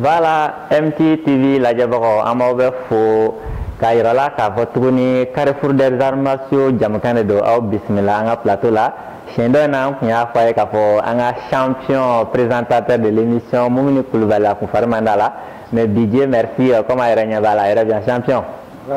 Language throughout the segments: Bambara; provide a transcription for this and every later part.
Bala MTTV lajɛbagaw an b'aw bɛ fo k'a yira la k'a fɔ tuguni Carrefour des arts martiaux jamukan de don aw bisimila an ka plateau la siɲɛ dɔ in na an tun y'a fɔ a ye k'a fɔ an ka champion présentateur de l'émission Mumini Kulubali a kun fari man d'a la mais bi Dieu merci comme a yɛrɛ ɲɛ b'a la a yɛrɛ bɛ yan champion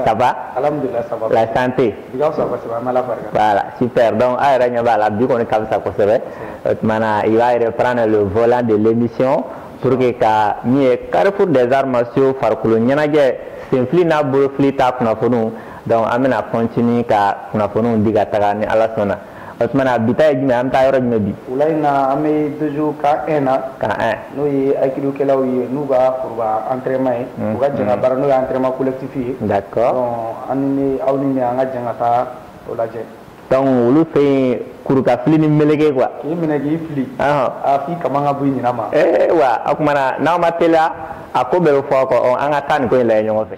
ça va alhamdulilah ça va la santé bi ka fisa kosɛbɛ an bɛ ala barika voilà super donc a yɛrɛ ɲɛ b'a la bi kɔni ka fisa kosɛbɛ o tumana i b'a yɛrɛ prendre le volant de l'émission pour que ka min ye carrefour des arts martiaux farikolo ɲɛnajɛ senfili n'a bolofili ta kunnafoniw donc an bɛna continuer ka kunnafoniw di ka taga ni ala sɔnna o tumana bi ta ye jumɛn an bɛ taa yɔrɔ jumɛn bi o la in na an bɛ dojo kan un na kan un n'o ye aikidokɛlaw ye n'u ka foroba entraînement ye u ka jɛn ka baara n'o ye entraînement collectif ye d'accord an ni aw ni ne an ka jɛn ka taa o lajɛ donc olu fɛ yen kurukafili ni meleke quoi k'i minɛ k'i fili a f'i kaman ka bɔ i ɲinɛ ma ee wa o tumana n'aw ma teliya a ko bɛɛ bɛ fɔ aw kɔ an ka taa nin ko in lajɛ ɲɔgɔn fɛ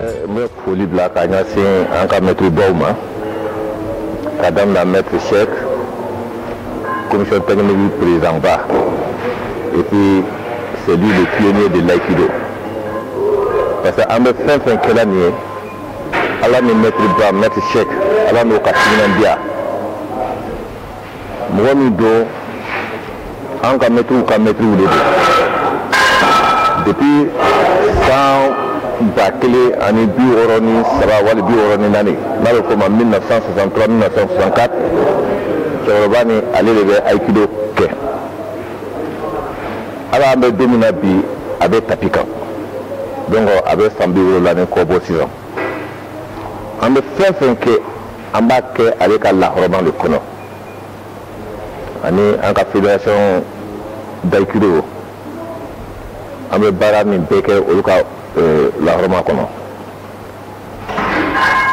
Eh, n bɛ foli bila ka ɲɛsin an ka mɛtiribaw ma ka daminɛ mɛtiri sɛk commission technique présidentba et puis c'est lui le pionnier de l'aïkido parce que an bɛ fɛn fɛn kɛla nin ye ala ni mɛtiriba mɛtiri sɛk ala n'o ka timinan diya mɔgɔ min don an ka mɛtiriw ka mɛtiriw de don depuis san ba kelen ani bi wɔɔrɔ ni saba wali bi wɔɔrɔ ni naani n'a bɛ f'o ma 1963 1964 cɛkɔrɔba ni ale de bɛ aikido kɛ ala an bɛ don min na bi a bɛ tapi kan donc a bɛ san bi wolonwula ni kɔ bɔ sisan an bɛ fɛn fɛn kɛ an b'a kɛ ale ka lahɔrɔma de kɔnɔ ani an ka fédération dayikido an bɛ baara min bɛɛ kɛ olu ka euh, lahɔrɔma kɔnɔ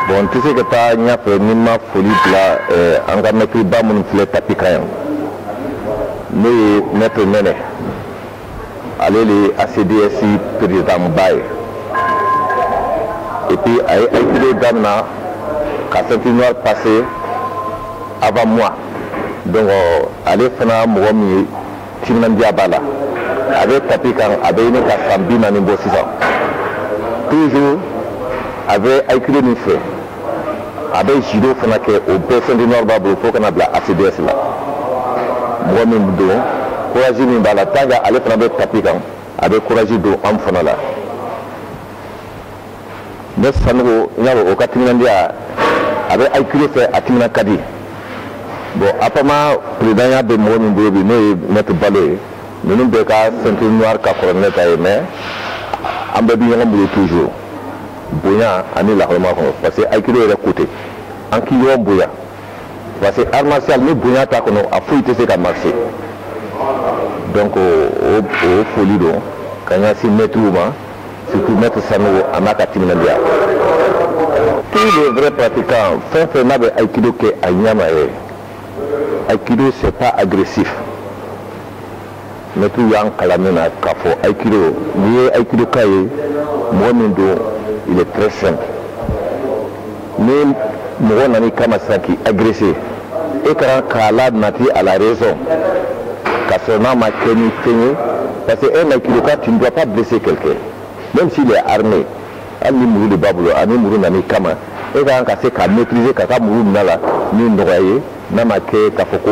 bon n tɛ se ka taa ɲɛfɛ ni ma foli bila euh, an ka mɛtiriba minnu filɛ tapi kan yan n'o ye mɛtiri nɛnɛ ale de ye acds perezidanba ye epi a ye acide damina ka senti noir passe avant moi donc ale fana mɔgɔ min ye timinandiya b'a la a bɛ tapi kan a bɛ ɲini ka san bi naani bɔ sisan toujours a bɛ acide nin fɛ a bɛ judo fana kɛ o bɛɛ fɛnti nɔri b'a bolo fo kana bila acds la mɔgɔ min don courage min b'a la tant que ale fana bɛ tapi kan a bɛ courage don anw fana la ne sanogo n y'a dɔn o ka timinandiya a bɛ ayikile fɛ a timinan ka di bon apama présidenya bɛ mɔgɔ min bolo bi n'o ye maître balo ye ninnu bɛɛ ka ceinture noire ka kɔrɔ ne ta ye mais an bɛɛ bɛ ɲɔgɔn bolo toujours bonya ani lahalama kɔnɔ parce que aikido yɛrɛ ko ten an k'i ɲɔgɔn bonya parce que art martial ni bonya t'a kɔnɔ a foyi tɛ se ka marcher donc o o foli don ka n ɲɛsin mɛtiriw ma surtout mɛtiri sanogo a n'a ka timinandiya tous les vrais pratiquants fɛn fɛn n'a bɛ aikido kɛ a ɲɛ ma yɛrɛ aikido c'est pas agressif mɛtiriw y'an kalan min na k'a fɔ aikiro n'i ye aikiro ka ye mɔgɔ min don il est très simple ni mɔgɔ nan'i kama sisan k'i agresser e ka kan k'a la nati à la raison k'a sɔrɔ n'a ma kɛ ni fɛn ye parce que un aikiro ka tu ne dois pas blesser quelqu'un même s'il est armé hali ni muru de b'a bolo ani muru nan'i kama e ka kan ka se k'a maîtriser ka ka muru minɛ a la ni nɔgɔya ye n'a ma kɛ k'a fɔ ko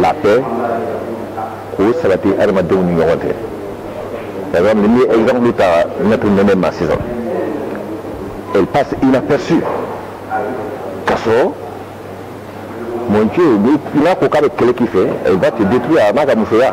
la paix k'o sabati adamadenw ni ɲɔgɔn cɛ par exemple n'i ye exemple ta maître nɛnɛ ma sisan elle passe inaperçue k'a sɔrɔ mon Dieu n'i n'a ko k'a bɛ kɛlɛ k'i fɛ elle va te détruire a n'a ka musoya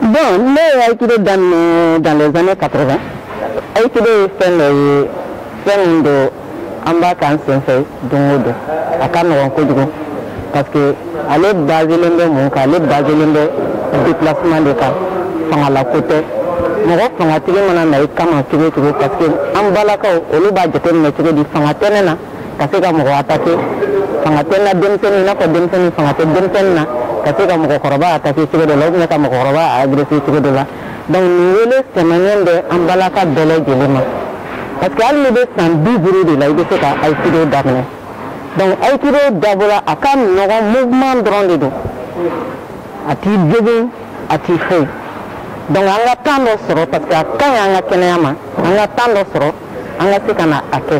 Bon ne ye aikido daminɛ dans les années 80 aikido ye fɛn dɔ ye fɛn min don an b'a k'an senfɛ don o don a ka nɔgɔn kojugu parce que ale baselen bɛ mun kan ale baselen bɛ déplacement de kan fangalako tɛ mɔgɔ fangatigi mana na i kama cogo o cogo parce que an balakaw olu b'a jateminɛ cogo di fanga tɛ ne na ka se ka mɔgɔ atake fanga tɛ n na denmisɛnnin i n'a fɔ denmisɛnnin fanga tɛ denmisɛnnin na ka se ka mɔgɔkɔrɔba atake cogo dɔ la ubiyɛn ka mɔgɔkɔrɔba agrese cogo dɔ la donc nin wele sɛmɛnen bɛ an balaka bɛɛ lajɛlen ma parce que hali ni bɛ san bi duuru de la i bɛ se ka ayiside daminɛ donc ayiside dabɔra a ka nɔgɔn mouvement dɔrɔn de don a t'i jogen a t'i foyi donc an ka tan dɔ sɔrɔ parce que a ka ɲi an ka kɛnɛya ma an ka tan dɔ sɔrɔ an ka se ka na a kɛ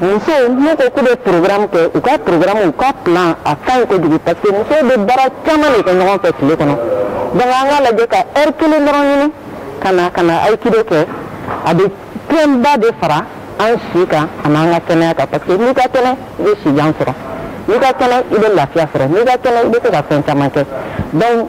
musow n'u ko k'u bɛ programme kɛ u ka programme u ka plan a ka ɲi kojugu parce que musow bɛ baara caman de kɛ ɲɔgɔn fɛ tile kɔnɔ donc an k'a lajɛ ka heure kelen dɔrɔn ɲini ka na ka na aikido kɛ a bɛ fɛnba de fara an si kan ani an ka kɛnɛya kan parce que n'i ka kɛnɛ i bɛ sijan sɔrɔ n'i ka kɛnɛ i bɛ lafiya sɔrɔ n'i ka kɛnɛ i bɛ se ka fɛn caman kɛ donc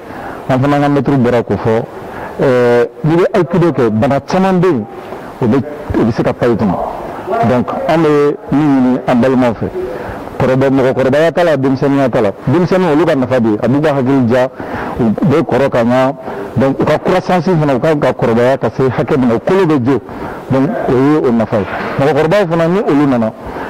an fana ka mɛtiri bɔra ko fɔ eh, n'i bɛ aikido kɛ bana caman bɛ yen o bɛ o bɛ se ka paye tuma donc an bɛ min ɲini an balimaw fɛ kɔrɔbɛ mɔgɔkɔrɔbaya ta la denmisɛnninya ta la denmisɛnninw olu ka nafa bɛ yen a b'u ka hakili diya u bɛ kɔrɔ ka ɲa donc u ka croissance fana u ka ka kɔrɔbaya ka se hakɛ min na u kolo bɛ jo donc o ye o nafa ye mɔgɔkɔrɔbaw fana ni olu nana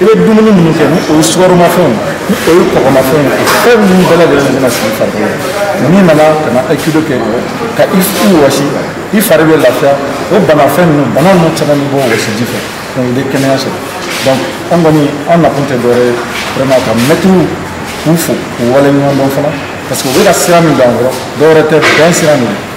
i bɛ dumuni minnu kɛ ni o ye sukaromafɛnw ni o ye kɔgɔmafɛnw ye fɛn ninnu bɛɛ lajɛlen bɛna sigi farikolo la n'i nana ka na akido kɛ ka i wɔsi i fari bɛ lafiya o banafɛn ninnu bana ninnu caman bɛ bɔ wɔsiji fɛ donc i bɛ kɛnɛya sɔrɔ donc an kɔni an nakun tɛ dɔwɛrɛ ye vraiment ka mɛtiriw k'u fo k'u waleɲumandɔn fana parce que u bɛ ka sira min don an kɔrɔ dɔwɛrɛ tɛ bɛn sira min don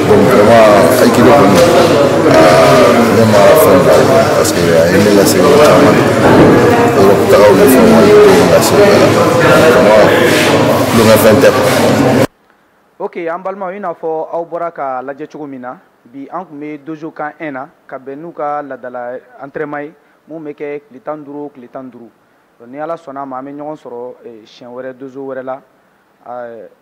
donc vraiment aiki da kuma ne ma fɛn ba ye parce que a ye ne lase yɔrɔ caman yɔrɔ tagaw ni fɛnw a ye ko in lase bɛɛ la vraiment tulonkɛfɛn tɛ quoi ok an balimaw i n'a fɔ aw bɔra ka lajɛ cogo min na bi an tun bɛ dojo kan 1 na ka bɛn n'u ka ladala entraînement ye mun bɛ kɛ tile tan ni duuru tile tan ni duuru ni ala sɔnna a ma an bɛ ɲɔgɔn sɔrɔ siɲɛ wɛrɛ dozo wɛrɛ la